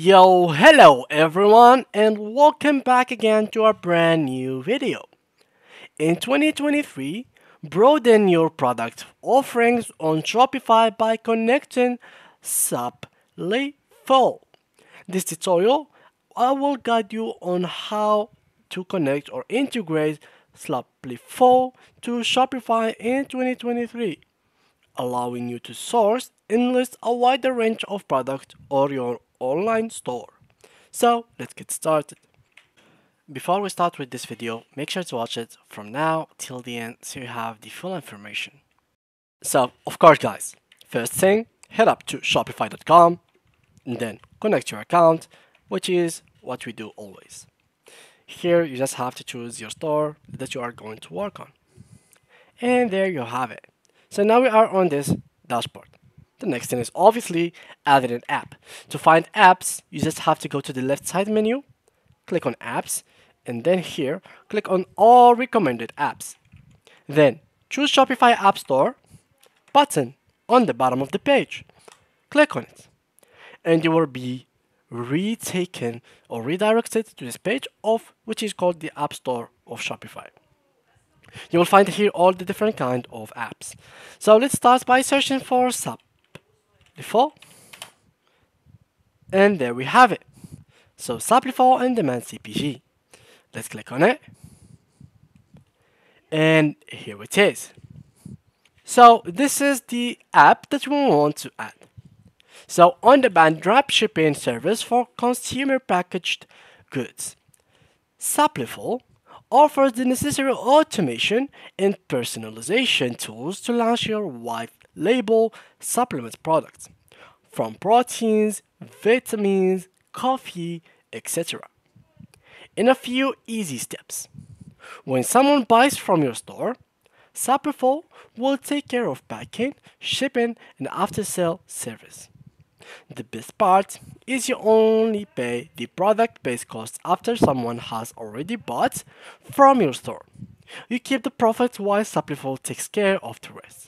Yo, hello everyone, and welcome back again to our brand new video. In 2023, broaden your product offerings on Shopify by connecting Supliful. This tutorial, I will guide you on how to connect or integrate Supliful to Shopify in 2023 allowing you to source and list a wider range of products or your online store. So let's get started. Before we start with this video, make sure to watch it from now till the end so you have the full information. So, of course guys, first thing, head up to shopify.com and then connect your account, which is what we do always. Here you just have to choose your store that you are going to work on. And there you have it. So now we are on this dashboard. The next thing is obviously adding an app. To find apps, you just have to go to the left side menu, click on apps, and then here, click on all recommended apps. Then choose Shopify App Store button on the bottom of the page. Click on it, and you will be retaken or redirected to this page of which is called the App Store of Shopify. You will find here all the different kind of apps. So let's start by searching for SAP default. And there we have it. So Supliful and Demand CPG. Let's click on it. And here it is. So this is the app that we want to add. So on-demand drop shipping service for consumer packaged goods. Supliful offers the necessary automation and personalization tools to launch your white label supplement products, from proteins, vitamins, coffee, etc. In a few easy steps. When someone buys from your store, Supliful will take care of packing, shipping, and after sale service. The best part is you only pay the product based cost after someone has already bought from your store. You keep the profit while Supliful takes care of the rest.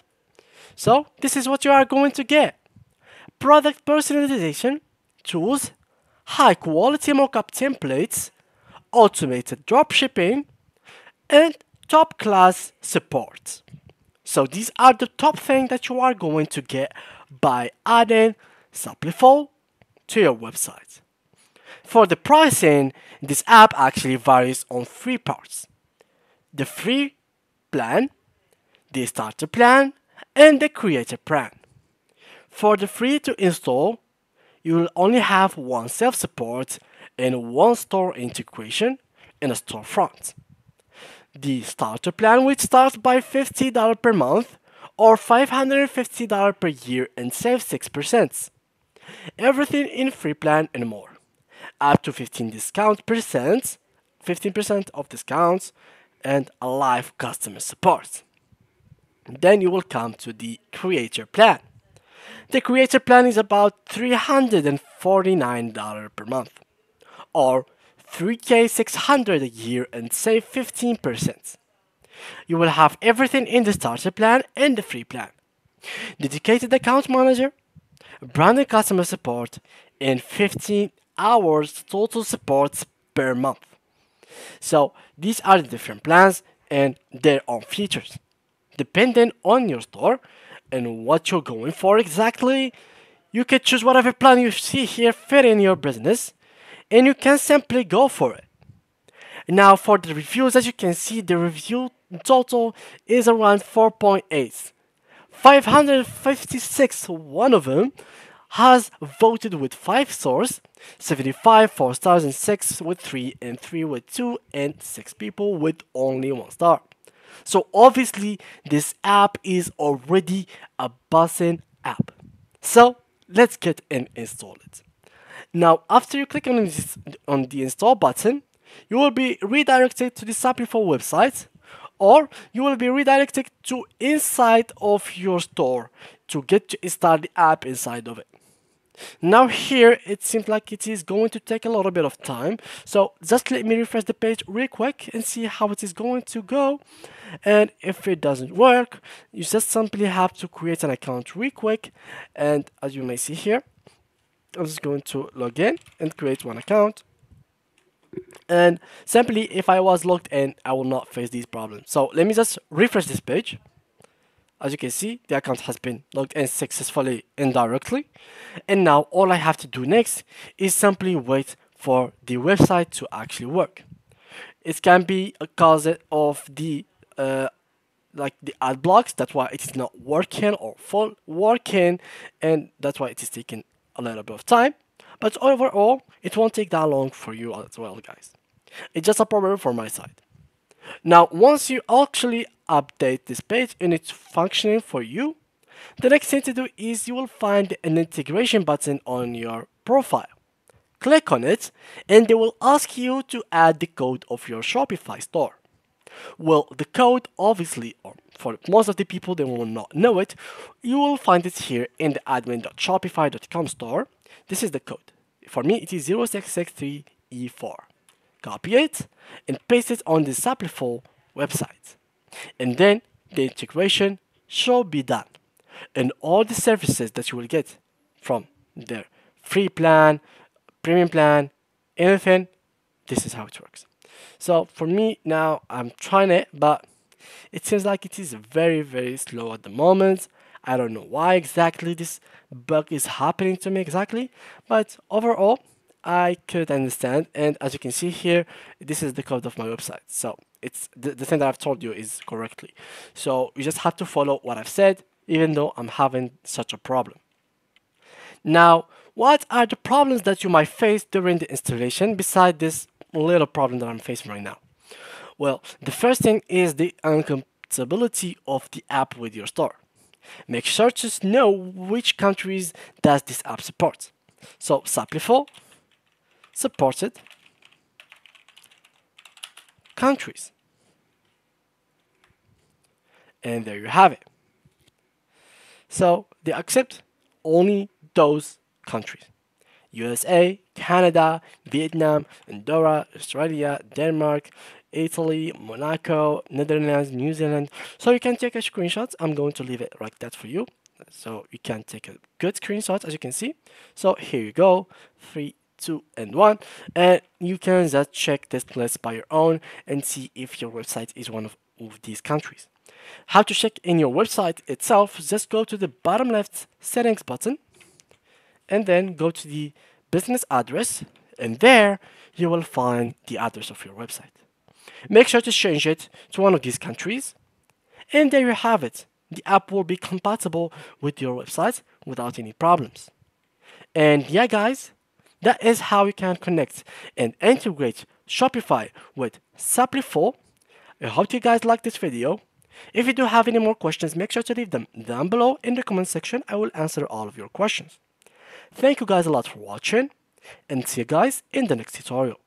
So this is what you are going to get. Product personalization, tools, high quality mockup templates, automated dropshipping, and top class support. So these are the top things that you are going to get by adding Supliful to your website. For the pricing, this app actually varies on three parts. The free plan, the starter plan, and the creator plan. For the free to install, you will only have one self-support and one store integration in a storefront. The starter plan which starts by $50 per month or $550 per year and save 6%. Everything in free plan and more. Up to 15 discount percent, 15% of discounts and a live customer support. Then you will come to the creator plan. The creator plan is about $349 per month or 3k600 a year and save 15%. You will have everything in the starter plan and the free plan. Dedicated account manager, branded customer support, and 15 hours total support per month. So these are the different plans and their own features. Depending on your store and what you're going for exactly, you can choose whatever plan you see here fit in your business and you can simply go for it. Now for the reviews, as you can see, the review total is around 4.8. 556, one of them, has voted with 5 stars, 75 4 stars and 6 with 3 and 3 with 2 and 6 people with only 1 star. So obviously this app is already a buzzing app. So let's get and install it. Now after you click on, this, on the install button, you will be redirected to the Supliful website or you will be redirected to inside of your store to get to install the app inside of it. Now here it seems like it is going to take a little bit of time so just let me refresh the page real quick and see how it is going to go and if it doesn't work you just simply have to create an account real quick and as you may see here I'm just going to log in and create one account. And simply, if I was logged in, I will not face these problems. So let me just refresh this page. As you can see, the account has been logged in successfully indirectly. And now all I have to do next is simply wait for the website to actually work. It can be a cause of the uh, like the ad blocks, that's why it is not working or full working, and that's why it is taking a little bit of time. But overall, it won't take that long for you as well, guys. It's just a problem for my side. Now, once you actually update this page and it's functioning for you, the next thing to do is you will find an integration button on your profile. Click on it and they will ask you to add the code of your Shopify store. Well, the code obviously, or for most of the people they will not know it, you will find it here in the admin.shopify.com store. This is the code. For me, it is 0663E4. Copy it and paste it on the Supliful website. And then the integration should be done. And all the services that you will get from their free plan, premium plan, anything, this is how it works. So for me now, I'm trying it, but it seems like it is very, very slow at the moment. I don't know why exactly this bug is happening to me exactly, but overall, I could understand. And as you can see here, this is the code of my website. So it's the, the thing that I've told you is correctly. So you just have to follow what I've said, even though I'm having such a problem. Now, what are the problems that you might face during the installation besides this little problem that I'm facing right now? Well, the first thing is the incompatibility of the app with your store. Make sure to know which countries does this app support. So Supliful supported countries. And there you have it. So they accept only those countries. USA, Canada, Vietnam, Andorra, Australia, Denmark, Italy, Monaco, Netherlands, New Zealand. So you can take a screenshot. I'm going to leave it like that for you. So you can take a good screenshot as you can see. So here you go. Three, two, and one. And you can just check this list by your own and see if your website is one of, of these countries. How to check in your website itself, just go to the bottom left settings button and then go to the business address and there you will find the address of your website. Make sure to change it to one of these countries and there you have it. The app will be compatible with your website without any problems. And yeah guys, that is how you can connect and integrate Shopify with Supliful. I hope you guys like this video. If you do have any more questions, make sure to leave them down below in the comment section. I will answer all of your questions. Thank you guys a lot for watching and see you guys in the next tutorial.